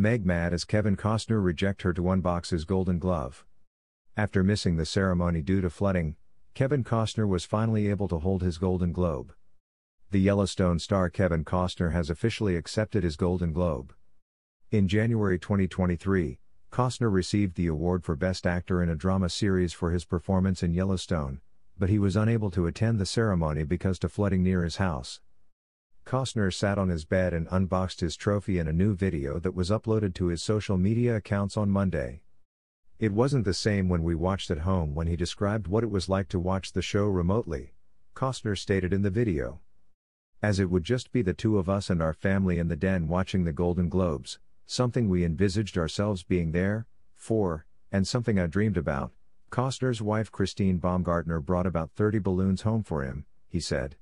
Meg mad as Kevin Costner reject her to unbox his Golden Glove. After missing the ceremony due to flooding, Kevin Costner was finally able to hold his Golden Globe. The Yellowstone star Kevin Costner has officially accepted his Golden Globe. In January 2023, Costner received the award for Best Actor in a Drama Series for his performance in Yellowstone, but he was unable to attend the ceremony because to flooding near his house. Costner sat on his bed and unboxed his trophy in a new video that was uploaded to his social media accounts on Monday. It wasn't the same when we watched at home when he described what it was like to watch the show remotely, Costner stated in the video. As it would just be the two of us and our family in the den watching the Golden Globes, something we envisaged ourselves being there, for, and something I dreamed about. Costner's wife Christine Baumgartner brought about 30 balloons home for him, he said.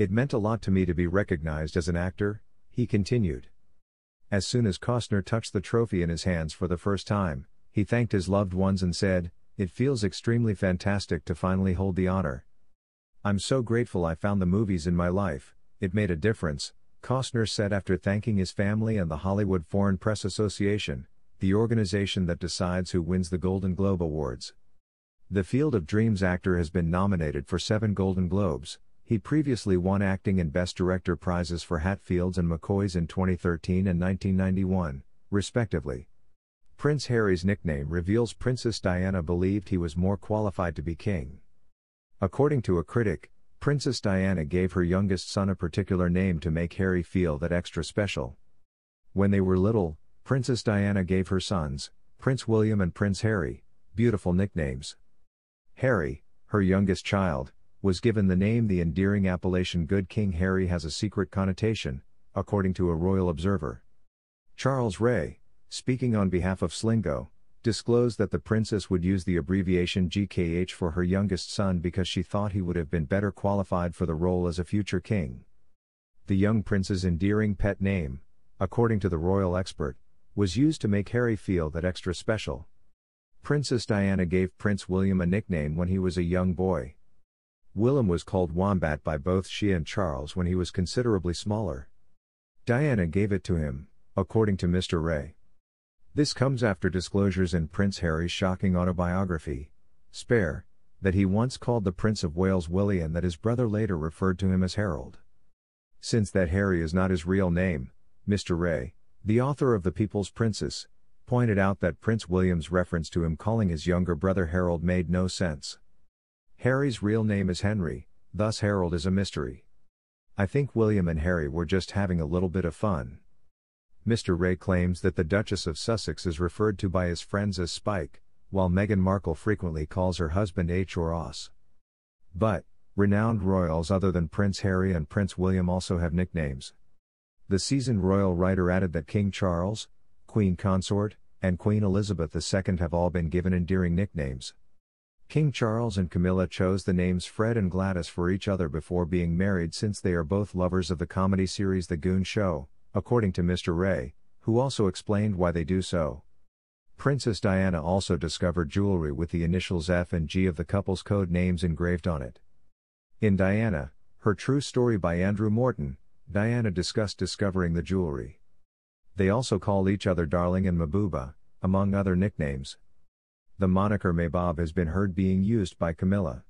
It meant a lot to me to be recognized as an actor, he continued. As soon as Costner touched the trophy in his hands for the first time, he thanked his loved ones and said, It feels extremely fantastic to finally hold the honor. I'm so grateful I found the movies in my life, it made a difference, Costner said after thanking his family and the Hollywood Foreign Press Association, the organization that decides who wins the Golden Globe Awards. The Field of Dreams actor has been nominated for seven Golden Globes. He previously won acting and Best Director prizes for Hatfields and McCoys in 2013 and 1991, respectively. Prince Harry's nickname reveals Princess Diana believed he was more qualified to be king. According to a critic, Princess Diana gave her youngest son a particular name to make Harry feel that extra special. When they were little, Princess Diana gave her sons, Prince William and Prince Harry, beautiful nicknames. Harry, her youngest child, was given the name the endearing appellation Good King Harry has a secret connotation, according to a royal observer. Charles Rae, speaking on behalf of Slingo, disclosed that the princess would use the abbreviation GKH for her youngest son because she thought he would have been better qualified for the role as a future king. The young prince's endearing pet name, according to the royal expert, was used to make Harry feel that extra special. Princess Diana gave Prince William a nickname when he was a young boy. Willem was called Wombat by both she and Charles when he was considerably smaller. Diana gave it to him, according to Mr. Rae. This comes after disclosures in Prince Harry's shocking autobiography, Spare, that he once called the Prince of Wales Willie and that his brother later referred to him as Harold. Since that Harry is not his real name, Mr. Rae, the author of The People's Princess, pointed out that Prince William's reference to him calling his younger brother Harold made no sense. Harry's real name is Henry, thus Harold is a mystery. I think William and Harry were just having a little bit of fun. Mr. Rae claims that the Duchess of Sussex is referred to by his friends as Spike, while Meghan Markle frequently calls her husband H or Os. But, renowned royals other than Prince Harry and Prince William also have nicknames. The seasoned royal writer added that King Charles, Queen Consort, and Queen Elizabeth II have all been given endearing nicknames. King Charles and Camilla chose the names Fred and Gladys for each other before being married since they are both lovers of the comedy series The Goon Show, according to Mr. Rae, who also explained why they do so. Princess Diana also discovered jewelry with the initials F and G of the couple's code names engraved on it. In Diana, Her True Story by Andrew Morton, Diana discussed discovering the jewelry. They also call each other Darling and Mabuba, among other nicknames. The moniker Mabob has been heard being used by Camilla.